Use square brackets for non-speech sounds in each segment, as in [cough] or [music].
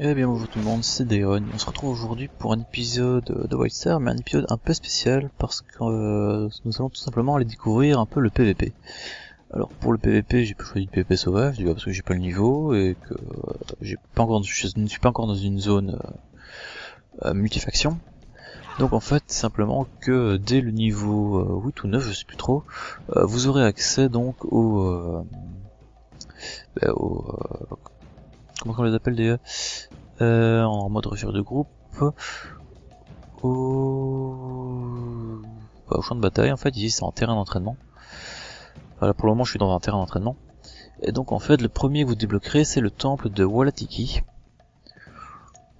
Eh bien bonjour tout le monde, c'est Dayon. On se retrouve aujourd'hui pour un épisode de White mais un épisode un peu spécial parce que euh, nous allons tout simplement aller découvrir un peu le PVP. Alors pour le PVP, j'ai pas choisi le PVP sauvage, déjà parce que j'ai pas le niveau et que euh, j'ai pas encore, je ne suis pas encore dans une zone euh, multifaction. Donc en fait, simplement que dès le niveau 8 ou 9, je sais plus trop, vous aurez accès donc au, ben, au comment on les appelle déjà euh, en mode recherche de groupe. Au... Bah, au champ de bataille en fait ici c'est en terrain d'entraînement. Voilà pour le moment je suis dans un terrain d'entraînement. Et donc en fait le premier que vous débloquerez c'est le temple de Walatiki.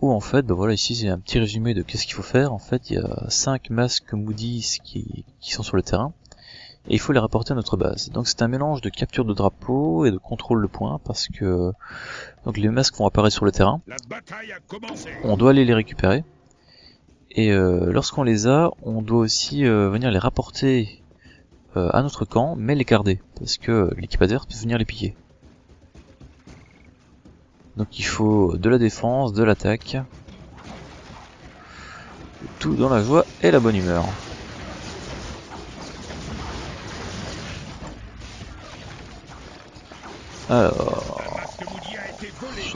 Où en fait bah voilà ici c'est un petit résumé de qu'est-ce qu'il faut faire. En fait il y a 5 masques Moody's qui, qui sont sur le terrain et il faut les rapporter à notre base. Donc c'est un mélange de capture de drapeau et de contrôle de points parce que donc les masques vont apparaître sur le terrain. On doit aller les récupérer. Et euh, lorsqu'on les a, on doit aussi euh, venir les rapporter euh, à notre camp, mais les garder, parce que l'équipe adverse peut venir les piquer. Donc il faut de la défense, de l'attaque, tout dans la joie et la bonne humeur. Alors...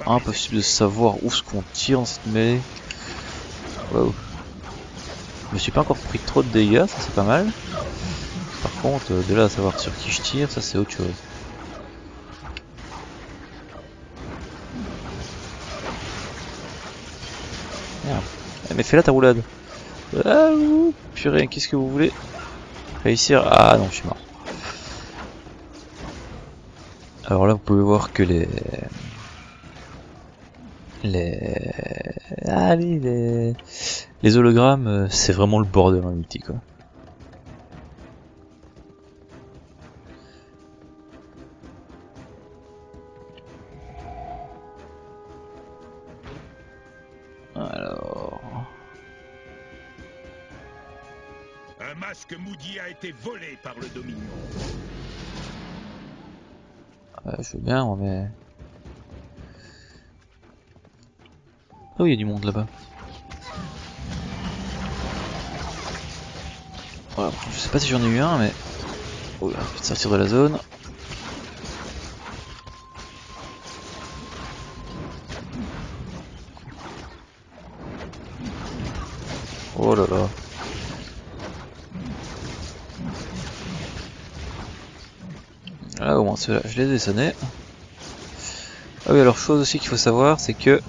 Impossible de savoir où ce qu'on tire dans cette mêlée. Wow. Je me suis pas encore pris trop de dégâts, ça c'est pas mal. Par contre, de là à savoir sur qui je tire, ça c'est autre chose. Merde. Eh, mais fais là ta roulade. Ah, purée, qu'est-ce que vous voulez? Réussir? Ah non, je suis mort. Alors là, vous pouvez voir que les... Les... Allez, les... Les hologrammes, euh, c'est vraiment le bordel en multi, quoi. Alors... Un masque Moody a été volé Euh, je veux bien, mais... Oh, il y a du monde là-bas. je sais pas si j'en ai eu un, mais... Oh là, je vais sortir de la zone. Oh là là. Ah au moins je les ai. Ah oui, alors chose aussi qu'il faut savoir, c'est que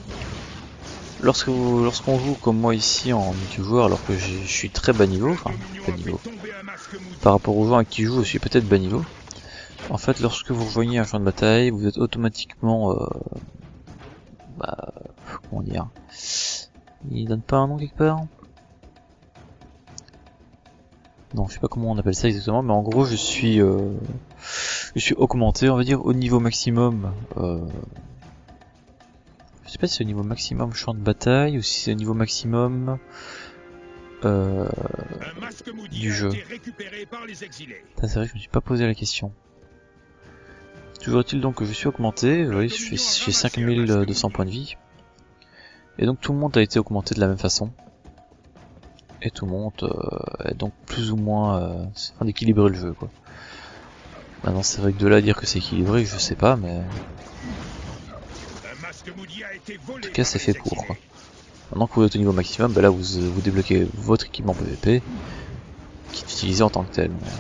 lorsque lorsqu'on joue comme moi ici en multijoueur, alors que je suis très bas niveau, enfin bas niveau, par rapport aux gens à qui je joue, je suis peut-être bas niveau. En fait, lorsque vous rejoignez un champ de bataille, vous êtes automatiquement, euh, bah, comment dire, il donne pas un nom quelque part? Non, je sais pas comment on appelle ça exactement, mais en gros, je suis, euh, je suis augmenté, on va dire, au niveau maximum. Euh... Je sais pas si c'est au niveau maximum champ de bataille ou si c'est au niveau maximum euh... du jeu. C'est vrai que je me suis pas posé la question. Toujours est-il donc que je suis augmenté, vous voyez, suis 5200 points de vie. Et donc tout le monde a été augmenté de la même façon. Et tout le monde euh, est donc plus ou moins euh, en d'équilibrer le jeu quoi. Maintenant c'est vrai que de là dire que c'est équilibré, je sais pas, mais... En tout cas c'est fait pour. Quoi. Maintenant que vous êtes au niveau maximum, bah là vous, vous débloquez votre équipement PVP, qui est utilisé en tant que tel. Mais...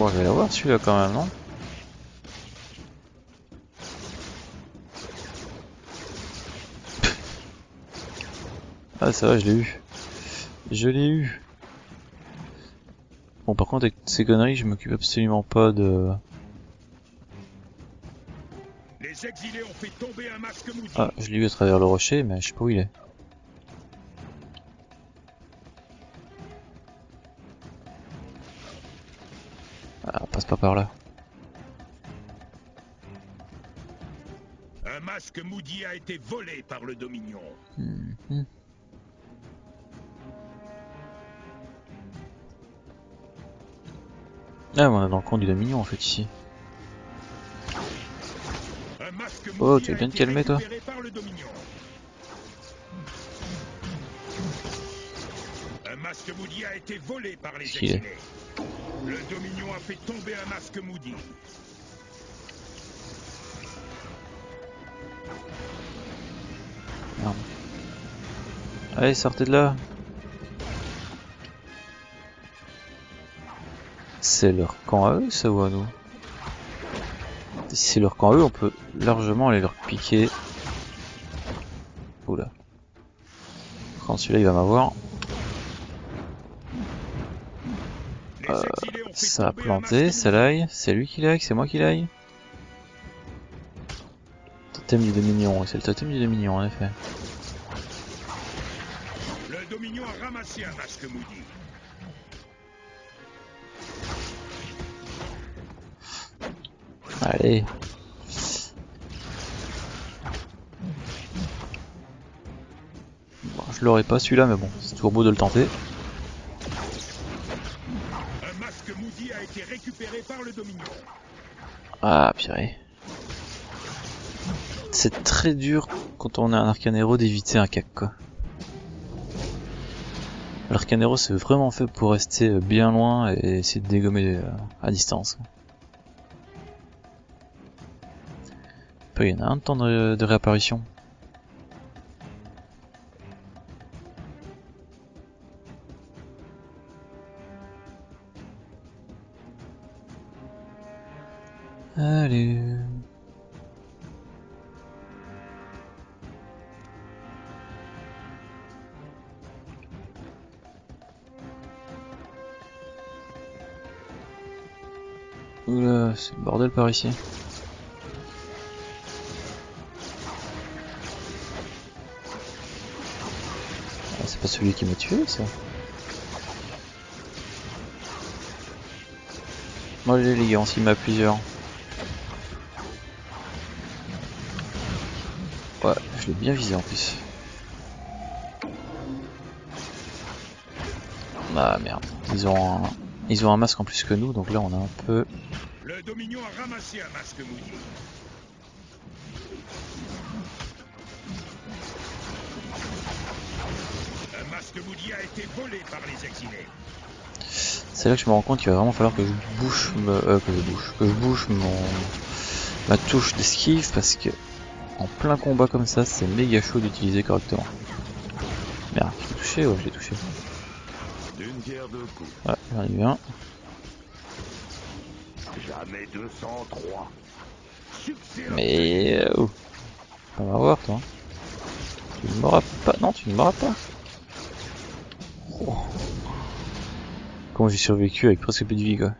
Bon, je vais l'avoir celui-là quand même, non Ah, ça va, je l'ai eu. Je l'ai eu. Bon, par contre, avec ces conneries, je m'occupe absolument pas de... Ah, je l'ai eu à travers le rocher, mais je sais pas où il est. pas par là. masque Moody a été volé par le Dominion. Mhm. Ah, on est dans le camp du Dominion en fait ici. Un masque Oh, tu veux a bien te calmer, toi récupéré par le Dominion. Un masque Moody a été volé par les. Le Dominion a fait tomber un masque Moody. Merde. Allez, sortez de là. C'est leur camp à eux, ça ou à nous Si c'est leur camp à eux, on peut largement aller leur piquer. Oula. Quand celui-là il va m'avoir, Les Euh, exilés ont fait ça a planté, ça l'aille. C'est lui qui l'aille, c'est moi qui l'aille. Totem du Dominion, c'est le totem du Dominion en effet. Le Dominion a ramassé un masque Moody. Allez. Bon, je l'aurais pas celui-là, mais bon, c'est toujours beau de le tenter. Un masque Moody a été récupéré Ah, purée. C'est très dur quand on est un arcanero d'éviter un cac, quoi. L'arcanero c'est vraiment fait pour rester euh, bien loin et essayer de dégommer euh, à distance. Peu, il y en a un temps de réapparition. Allez. Oula, c'est le bordel par ici. Ah, c'est pas celui qui m'a tué, ça Moi, les les gars, on s'y met à plusieurs. Ouais, je l'ai bien visé en plus. Ah merde, ils ont un... ils ont un masque en plus que nous, donc là on a un peu. Le Dominion a ramassé un masque Moody. Un masque Moody a été volé par les exilés. C'est là que je me rends compte qu'il va vraiment falloir que je bouge, me... euh, que je bouge, que je bouge mon ma touche d'esquive parce que en plein combat comme ça, c'est méga chaud d'utiliser correctement. Merde, je l'ai touché, ouais, je l'ai touché. Ouais, j'en ai eu un. Jamais 203. Succès Mais euh, oh. On va voir toi. Tu ne m'auras pas. Non, tu ne m'auras pas. Oh. Comment j'ai survécu avec presque plus de vie quoi.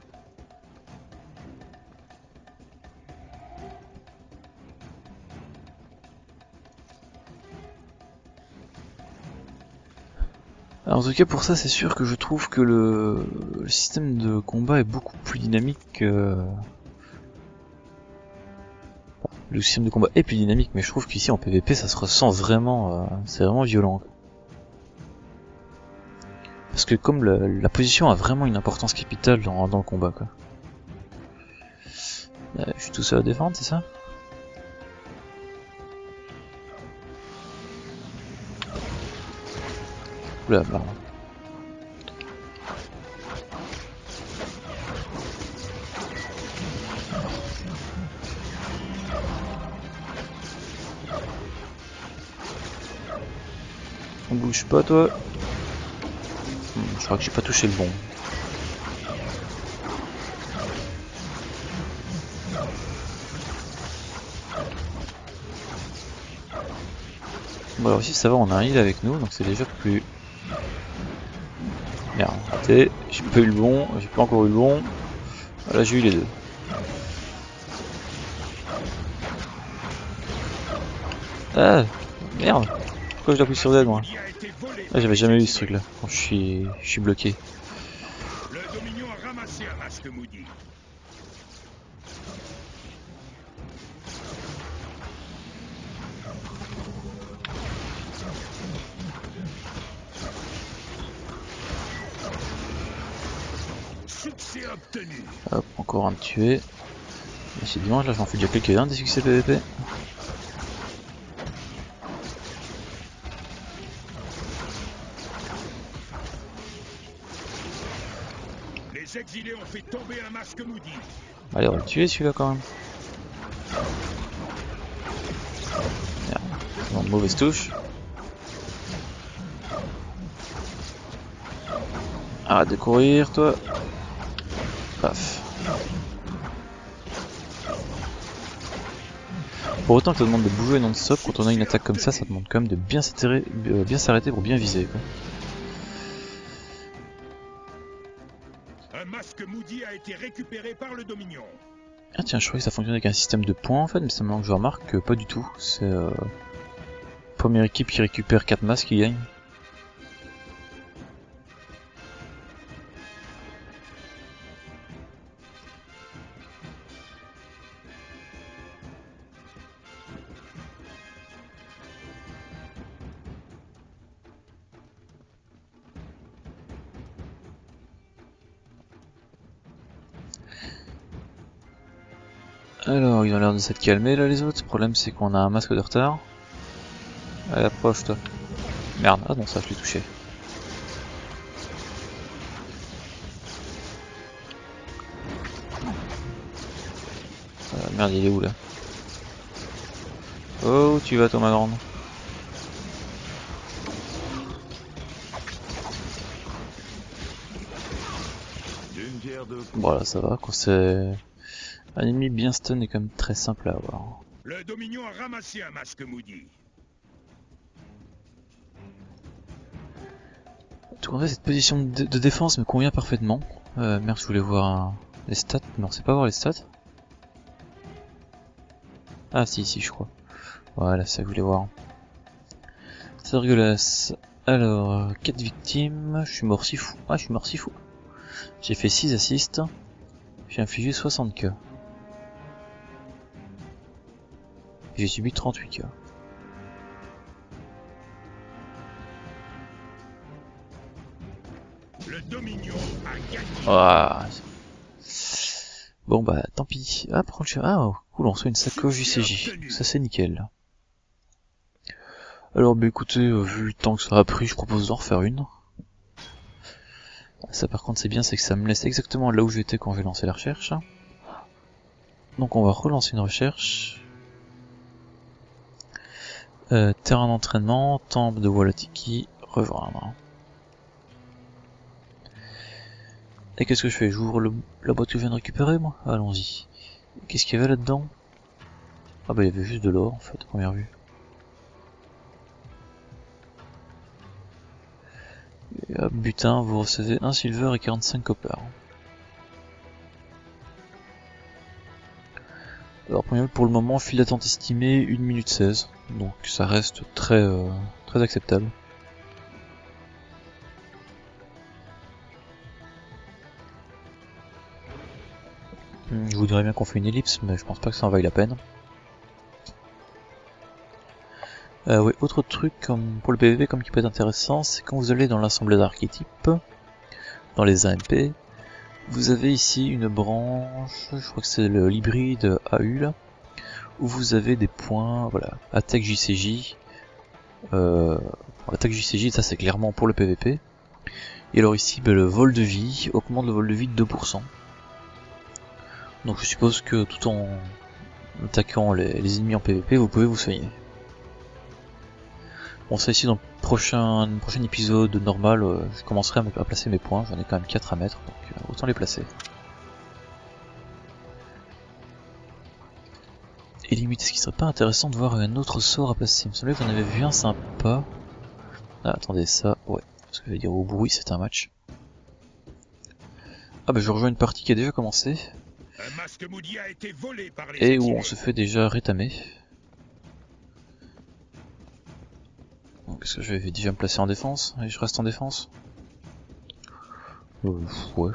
Alors, en tout cas pour ça c'est sûr que je trouve que le, le système de combat est beaucoup plus dynamique que... Le système de combat est plus dynamique mais je trouve qu'ici en PvP ça se ressent vraiment... euh, c'est vraiment violent. Parce que comme la position a vraiment une importance capitale dans, dans le combat quoi. Euh, je suis tout seul à défendre, c'est ça? On bouge pas toi Hmm, Je crois que j'ai pas touché le bon. Bon alors ici ça va, on a un heal avec nous, donc c'est déjà plus... J'ai pas eu le bon, j'ai pas encore eu le bon. Voilà, j'ai eu les deux. Ah Merde Pourquoi je l'appuie sur Z moi ah, J'avais jamais eu ce truc là, je suis, je suis bloqué. Le Dominion a ramassé un masque. Succès obtenu. Hop, encore un tué. Décidément, là j'en fais déjà quelques-uns des succès PVP. Les exilés ont fait tomber un masque maudit. Allez, on va le tuer celui-là quand même. Merde. Bon, mauvaise touche. Arrête de courir, toi. Paf. Pour autant que ça demande de bouger non-stop, quand on a une attaque comme ça, ça demande quand même de bien euh, bien s'arrêter pour bien viser. Quoi. Un masque maudit a été récupéré par le Dominion. Ah tiens, je croyais que ça fonctionnait avec un système de points en fait, mais c'est maintenant que je remarque que pas du tout. C'est euh... première équipe qui récupère 4 masques qui gagne. Alors, ils ont l'air de s'être calmés là les autres. Le problème c'est qu'on a un masque de retard. Allez, approche toi. Merde, ah non, ça je l'ai touché. Euh, merde, il est où là? Oh, tu vas toi ma grande. Voilà, ça va, quand c'est... Un ennemi bien stun est quand même très simple à avoir. Le Dominion a ramassé un masque maudit. Tout en fait, cette position de, de défense me convient parfaitement. Euh, merde, je voulais voir un- les stats, mais on sait pas voir les stats. Ah si, si, je crois. Voilà, c'est ça que je voulais voir. Sergulas. Alors, 4 victimes, je suis mort si fou. Ah, je suis mort si fou. J'ai fait 6 assists. J'ai infligé 60 k. J'ai subi 38 k. Le Dominion a gagné. Ah. Bon bah tant pis. Ah contre, je- ah cool, on reçoit une sacoche UCJ. Ça c'est nickel. Alors bah écoutez, euh, vu le temps que ça a pris, je propose d'en refaire une. Ça par contre c'est bien, c'est que ça me laisse exactement là où j'étais quand j'ai lancé la recherche. Donc on va relancer une recherche. Euh, terrain d'entraînement, temple de Walatiki, rejoindre. Et qu'est-ce que je fais? J'ouvre la boîte que je viens de récupérer, moi? Allons-y. Qu'est-ce qu'il y avait là-dedans? Ah bah il y avait juste de l'or, en fait, à première vue. Et butin, vous recevez un silver et 45 copper. Alors pour le moment, file d'attente estimée 1 minute 16. Donc ça reste très, euh, très acceptable. Hmm, Je voudrais bien qu'on fait une ellipse, mais je pense pas que ça en vaille la peine. Euh, oui, autre truc pour le PVP comme qui peut être intéressant, c'est quand vous allez dans l'assemblée d'archétypes, dans les AMP, vous avez ici une branche, je crois que c'est l'hybride AU là, où vous avez des points, voilà, attaque JCJ, euh, attaque JCJ, ça c'est clairement pour le PVP. Et alors ici, le vol de vie augmente le vol de vie de 2%. Donc je suppose que tout en attaquant les ennemis en PvP, vous pouvez vous soigner. Bon ça ici dans le prochain, prochain épisode normal, euh, je commencerai à, me- à placer mes points, j'en ai quand même 4 à mettre, donc euh, autant les placer. Et limite, est-ce qu'il serait pas intéressant de voir un autre sort à placer Il me semblait qu'on avait vu un sympa. Ah attendez, ça, ouais, ce que je vais dire au bruit, c'est un match. Ah bah je rejoins une partie qui a déjà commencé, Un masque maudit a été volé par les et où on se fait déjà rétamer. Donc, Est-ce que je vais déjà me placer en défense Et je reste en défense? Euh, Ouais.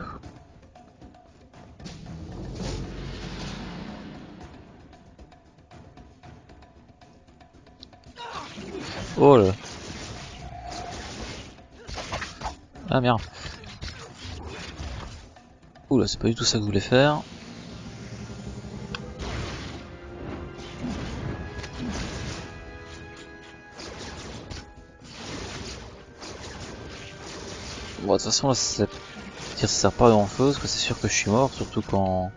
Oh là Ah merde Oula, c'est pas du tout ça que je voulais faire. De toute façon, là, ça, ça sert pas à grand chose, que c'est sûr que je suis mort, surtout quand,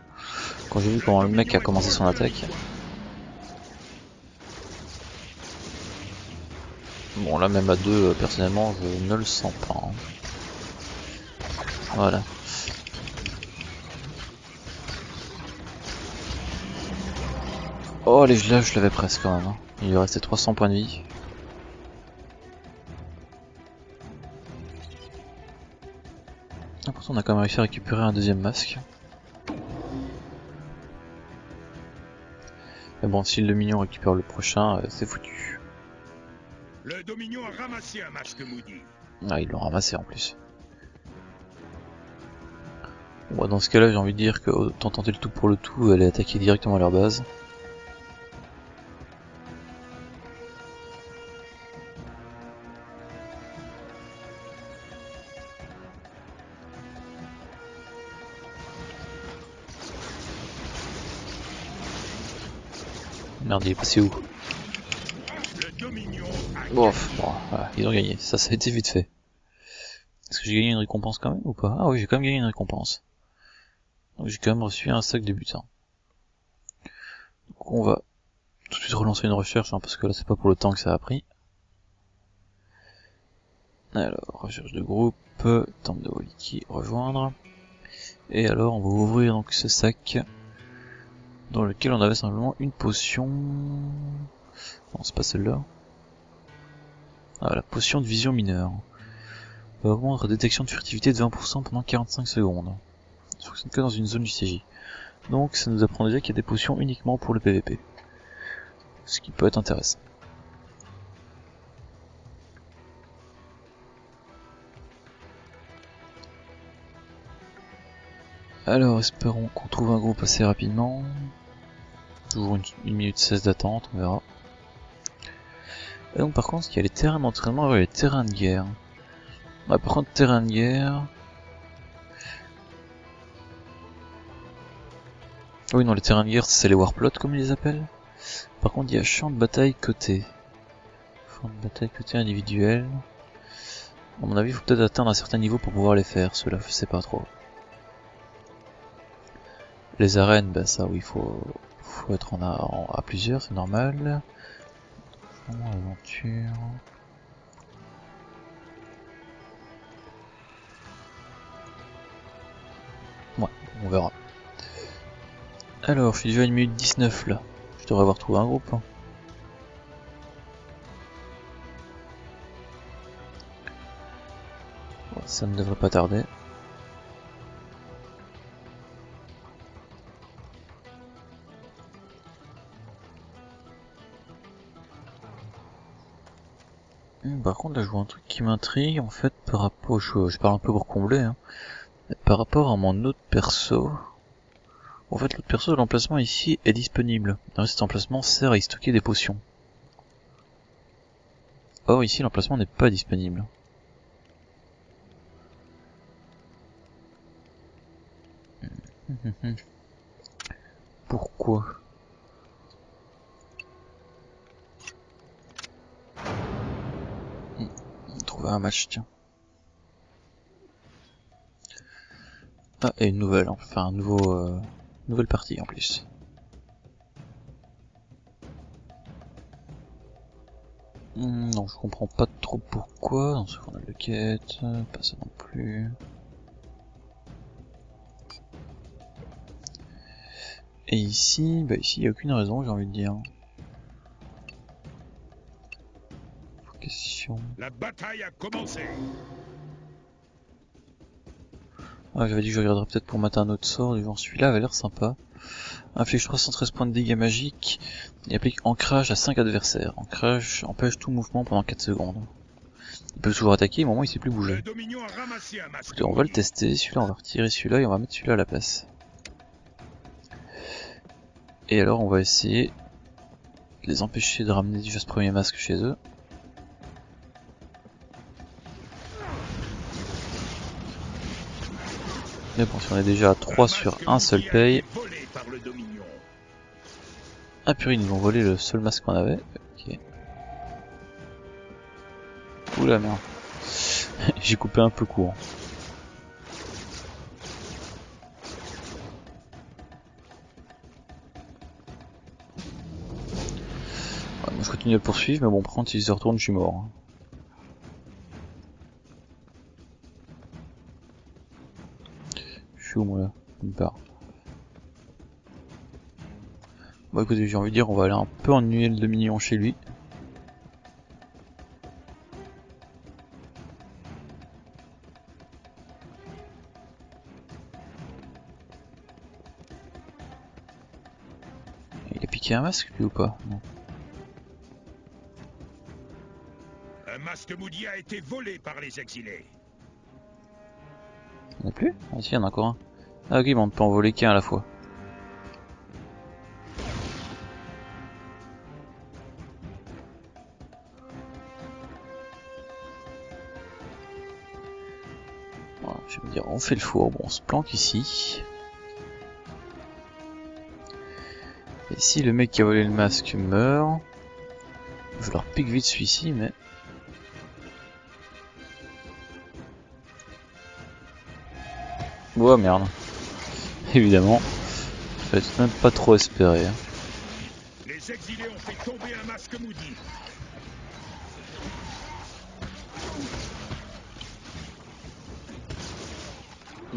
j'ai vu comment le mec a commencé son attaque. Bon, là, même à deux, euh, personnellement, je ne le sens pas. hein. Voilà. Oh, les là, je l'avais presque quand même. hein. Il lui restait 300 points de vie. On a quand même réussi à récupérer un deuxième masque. Mais bon, si le mignon récupère le prochain, euh, c'est foutu. Le Dominion a ramassé un masque maudit. Ah, ils l'ont ramassé en plus. Bon, dans ce cas-là, j'ai envie de dire que autant tenter le tout pour le tout, aller attaquer directement à leur base. Merde, il est passé où Bon, bon, voilà, ils ont gagné. Ça, ça a été vite fait. Est-ce que j'ai gagné une récompense quand même ou pas? Ah oui, j'ai quand même gagné une récompense. Donc j'ai quand même reçu un sac de butin. Donc on va tout de suite relancer une recherche, hein, parce que là c'est pas pour le temps que ça a pris. Alors, recherche de groupe, temple de Waliki, rejoindre. Et alors on va ouvrir donc ce sac dans lequel on avait simplement une potion. Non, c'est pas celle-là. Ah, la potion de vision mineure. Va augmenter la détection de furtivité de 20% pendant 45 secondes. Ça fonctionne que dans une zone du CJ. Donc ça nous apprend déjà qu'il y a des potions uniquement pour le PVP. Ce qui peut être intéressant. Alors espérons qu'on trouve un groupe assez rapidement. Toujours une, minute 16 d'attente, on verra. Et donc par contre, il y a les terrains d'entraînement et les terrains de guerre. Ouais, par contre, terrain de guerre... Oui, non, les terrains de guerre, c'est les warplots comme ils les appellent. Par contre, il y a champ de bataille côté. Champ de bataille côté individuel. À mon avis, il faut peut-être atteindre un certain niveau pour pouvoir les faire, ceux-là, je sais pas trop. Les arènes, ben ça, oui, faut, faut être en a, à plusieurs, c'est normal. Aventure... Ouais, on verra. Alors, je suis déjà à une minute 19 là. Je devrais avoir trouvé un groupe. hein. Ça ne devrait pas tarder. Par contre, là, je vois un truc qui m'intrigue, en fait, par rapport, je, parle un peu pour combler, hein. Par rapport à mon autre perso, en fait, l'autre perso l'emplacement ici est disponible. Cet emplacement sert à y stocker des potions. Or, ici, l'emplacement n'est pas disponible. [laughs] Pourquoi Hmm, Un match, tiens. Ah, et une nouvelle, enfin un nouveau, euh, nouvelle partie en plus. Hmm, non, je comprends pas trop pourquoi. Dans ce journal de quête, pas ça non plus. Et ici, bah ici, il a aucune raison, j'ai envie de dire. Question. La bataille a commencé. Ah, j'avais dit que je regarderais peut-être pour mater un autre sort, du genre celui-là avait l'air sympa. Inflige 313 points de dégâts magiques et applique ancrage à 5 adversaires. Ancrage empêche tout mouvement pendant 4 secondes. Il peut toujours attaquer, au moment où il sait plus bouger. Écoutez, on va le tester, celui-là on va retirer celui-là et on va mettre celui-là à la place. Et alors on va essayer de les empêcher de ramener déjà ce premier masque chez eux. Mais bon, si on est déjà à 3 sur un seul paye. Ah purée, ils nous ont volé le seul masque qu'on avait. Ok. Oula merde. [laughs] J'ai coupé un peu court. je continue à poursuivre, mais bon, par contre, s'il se retourne, je suis mort. Suis où, moi, là Une part. Bon, écoutez, j'ai envie de dire, on va aller un peu ennuyer le Dominion chez lui. Il a piqué un masque, lui, ou pas? Non. masque Moody a été volé par les exilés. Il n'y en a plus? Ah si, il y en a encore un. Ah ok, mais on ne peut en voler qu'un à la fois. Je vais me dire, on fait le four, bon, on se planque ici. Et si le mec qui a volé le masque meurt, je leur pique vite celui-ci, mais Oh merde. [laughs] Évidemment. Faites même pas trop espérer. Hein. Les exilés ont fait tomber un masque Moody.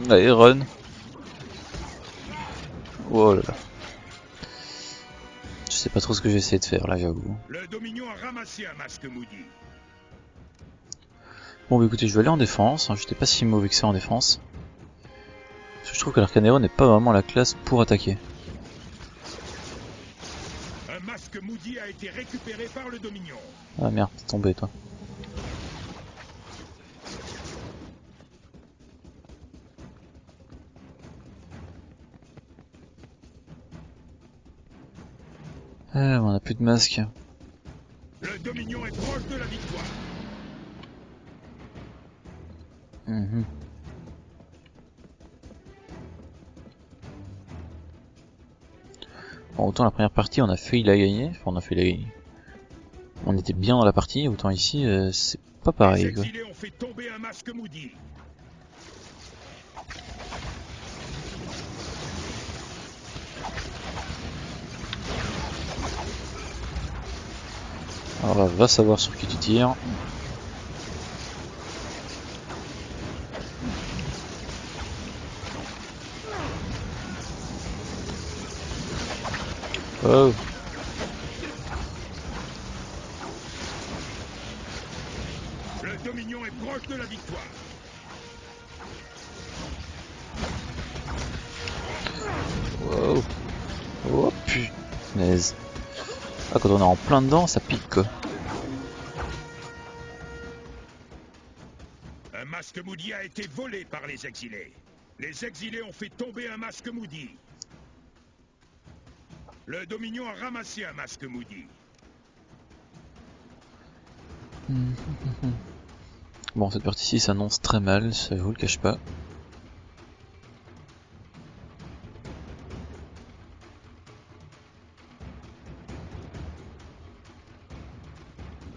Allez, run. Oh là là. Je sais pas trop ce que j'essaie de faire là, j'avoue. Le Dominion a ramassé un masque Moody. Bon bah écoutez, je vais aller en défense. Hein. J'étais pas si mauvais que ça en défense je trouve que l'Arcanero n'est pas vraiment la classe pour attaquer. Un masque Moody a été récupéré par le Dominion. Ah merde, t'es tombé toi. Ah, on a plus de masque. Le Dominion est proche de la victoire. Mmh. Autant la première partie on a fait la gagner, enfin on a fait la gagner. On était bien dans la partie, autant ici euh, c'est pas pareil quoi. Alors là, va savoir sur qui tu tires. Oh. Le Dominion est proche de la victoire. Wow. Oh punaise. Ah quand on est en plein dedans, ça pique quoi. Un masque Moody a été volé par les exilés. Les exilés ont fait tomber un masque Moody. Le Dominion a ramassé un masque Moody. [laughs] Bon, cette partie-ci s'annonce très mal, ça je vous le cache pas.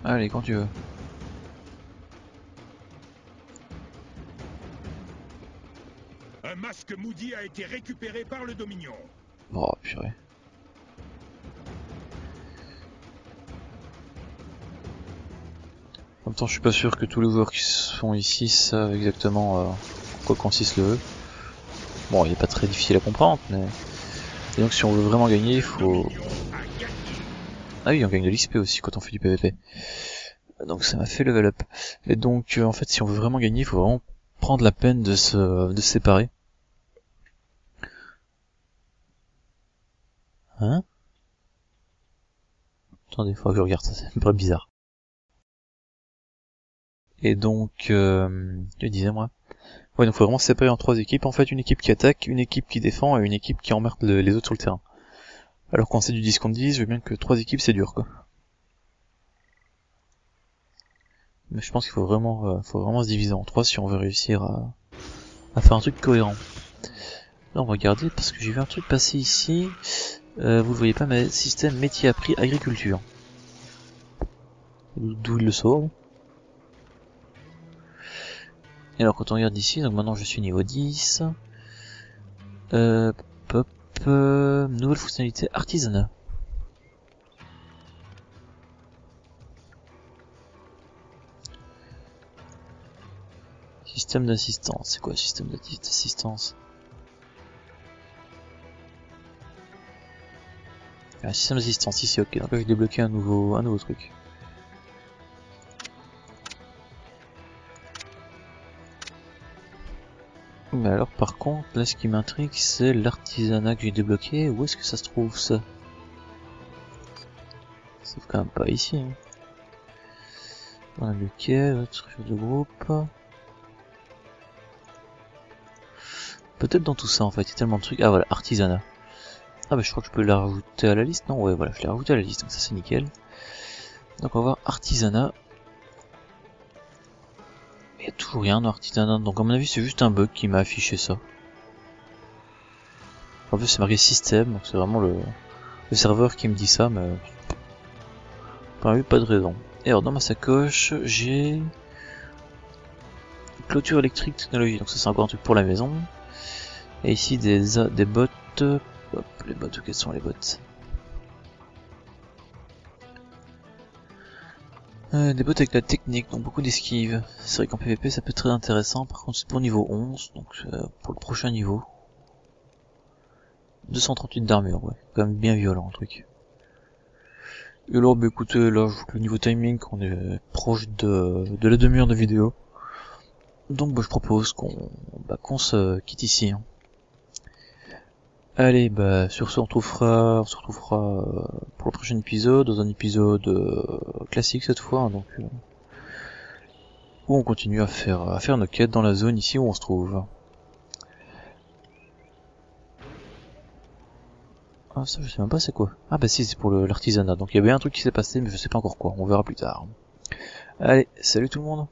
Allez, quand tu veux. Un masque Moody a été récupéré par le Dominion. Oh, purée. Même temps, je suis pas sûr que tous les joueurs qui sont ici savent exactement euh, quoi consiste le E. Bon, il est pas très difficile à comprendre, mais... Et donc si on veut vraiment gagner, il faut... Ah oui, on gagne de l'XP aussi quand on fait du PVP. Donc ça m'a fait level up. Et donc, euh, en fait, si on veut vraiment gagner, il faut vraiment prendre la peine de se, de se séparer. Hein? Attendez, faut que je regarde ça, c'est peu bizarre. Et donc, euh, je disais moi. Ouais, donc faut vraiment se séparer en trois équipes. En fait, une équipe qui attaque, une équipe qui défend et une équipe qui emmerde les autres sur le terrain. Alors quand c'est du 10 contre 10, je veux bien que trois équipes c'est dur quoi. Mais je pense qu'il faut vraiment, euh, faut vraiment se diviser en trois si on veut réussir à, à faire un truc cohérent. Là on va regarder parce que j'ai vu un truc passer ici. Euh, vous le voyez pas mais système métier appris agriculture. D'où il le sort. Et alors quand on regarde ici, donc maintenant je suis niveau 10. Euh, pop, euh, nouvelle fonctionnalité artisanat. Système d'assistance, c'est quoi système d'assistance? Un système d'assistance ici, ok, donc là j'ai débloqué un nouveau, un nouveau truc. Mais alors par contre, là ce qui m'intrigue c'est l'artisanat que j'ai débloqué, où est-ce que ça se trouve ça? C'est quand même pas ici. Hein. Dans le quai, autre de groupe. Peut-être dans tout ça en fait, il y a tellement de trucs. Ah voilà, artisanat. Ah bah je crois que je peux la rajouter à la liste, non? Ouais voilà, je l'ai rajouté à la liste, donc ça c'est nickel. Donc on va voir artisanat. Rien dans artisanat, donc à mon avis c'est juste un bug qui m'a affiché ça. En plus c'est marqué système, donc c'est vraiment le, serveur qui me dit ça, mais... Pas pas de raison. Et alors dans ma sacoche, j'ai... Clôture électrique technologie, donc ça c'est encore un truc pour la maison. Et ici des, des bottes Hop, les bottes, quelles sont les bottes euh, Des bottes avec la technique, donc beaucoup d'esquive. C'est vrai qu'en PvP ça peut être très intéressant, par contre c'est pour niveau 11, donc euh, pour le prochain niveau. 238 d'armure, ouais, quand même bien violent le truc. Et alors, bah écoutez, là, je le niveau timing, on est proche de, de la demi-heure de vidéo. Donc, bah, je propose qu'on bah, se quitte ici. Hein. Allez, bah sur ce on retrouvera, on se retrouvera euh, pour le prochain épisode, dans un épisode euh, classique cette fois, hein, donc euh, où on continue à faire à faire nos quêtes dans la zone ici où on se trouve. Ah ça je sais même pas c'est quoi. Ah bah si c'est pour l'artisanat, donc il y avait un truc qui s'est passé mais je sais pas encore quoi, on verra plus tard. Allez, salut tout le monde